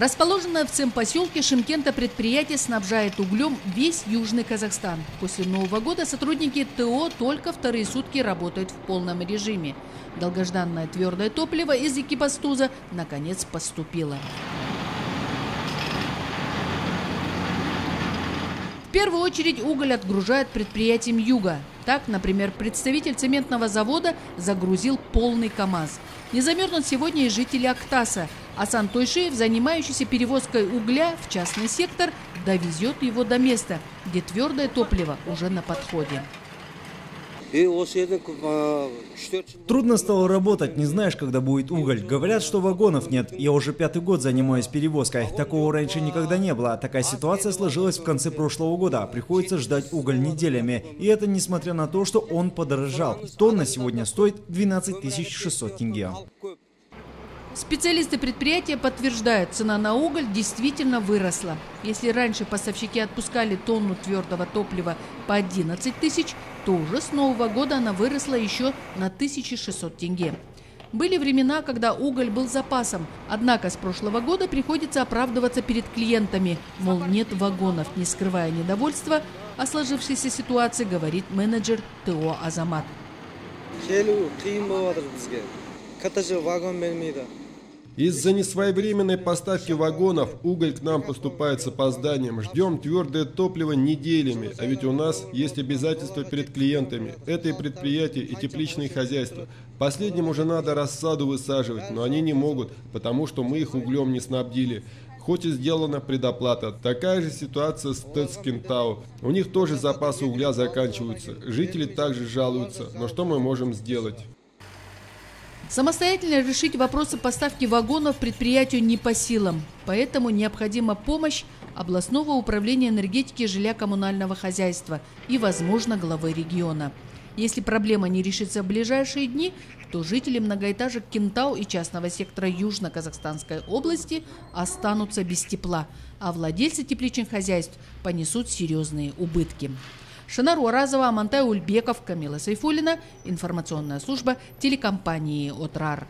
Расположенное в цемпоселке Шимкента предприятие снабжает углем весь Южный Казахстан. После Нового года сотрудники ТО только вторые сутки работают в полном режиме. Долгожданное твердое топливо из экипастуза наконец поступило. В первую очередь уголь отгружают предприятием Юга. Так, например, представитель цементного завода загрузил полный КАМАЗ. Не замерзнут сегодня и жители Актаса. Асан Тойшиев, занимающийся перевозкой угля в частный сектор, довезет его до места, где твердое топливо уже на подходе. Трудно стало работать, не знаешь, когда будет уголь. Говорят, что вагонов нет. Я уже пятый год занимаюсь перевозкой. Такого раньше никогда не было. Такая ситуация сложилась в конце прошлого года. Приходится ждать уголь неделями. И это несмотря на то, что он подорожал. Тонна сегодня стоит 12 600 тенге. Специалисты предприятия подтверждают, цена на уголь действительно выросла. Если раньше поставщики отпускали тонну твердого топлива по 11 тысяч, то уже с нового года она выросла еще на 1600 тенге. Были времена, когда уголь был запасом, однако с прошлого года приходится оправдываться перед клиентами, мол, нет вагонов, не скрывая недовольства о сложившейся ситуации, говорит менеджер ТО «Азамат». Из-за несвоевременной поставки вагонов уголь к нам поступает с опозданием. Ждем твердое топливо неделями, а ведь у нас есть обязательства перед клиентами. Это и предприятия, и тепличные хозяйства. Последним уже надо рассаду высаживать, но они не могут, потому что мы их углем не снабдили. Хоть и сделана предоплата. Такая же ситуация с Тецкентау. У них тоже запасы угля заканчиваются. Жители также жалуются. Но что мы можем сделать? Самостоятельно решить вопросы поставки вагонов предприятию не по силам, поэтому необходима помощь областного управления энергетики и жилья-коммунального хозяйства и, возможно, главы региона. Если проблема не решится в ближайшие дни, то жители многоэтажек Кентау и частного сектора Южно-Казахстанской области останутся без тепла, а владельцы тепличных хозяйств понесут серьезные убытки. Шанар Уразова, Амантай Ульбеков, Камила Сайфулина. Информационная служба телекомпании «Отрар».